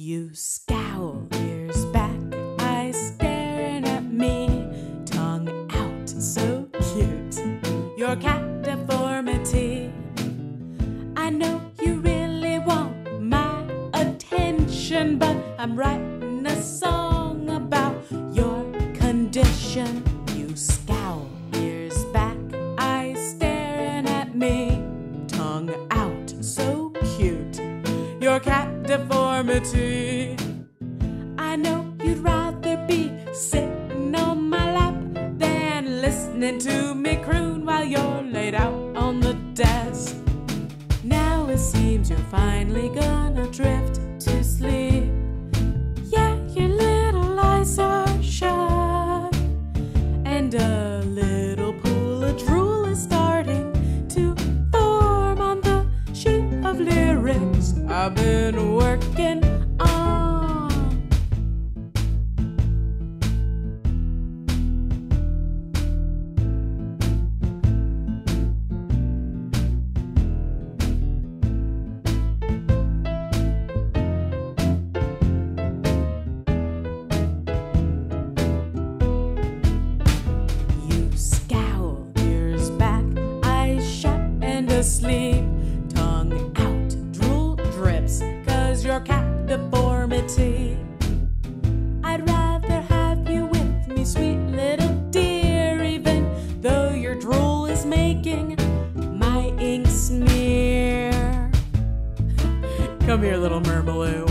You scowl, ears back, eyes staring at me, tongue out, so cute. Your cat deformity. I know you really want my attention, but I'm writing a song about your condition. You scowl, ears back, eyes staring at me, tongue out, so cute. Your cat deformity. I know you'd rather be sitting on my lap than listening to me croon while you're laid out on the desk. Now it seems you're finally gonna drift to sleep. Yeah, your little eyes are shut, and a I've been working on. Deformity. I'd rather have you with me, sweet little dear, even though your drool is making my ink smear. Come here, little Murmaloo.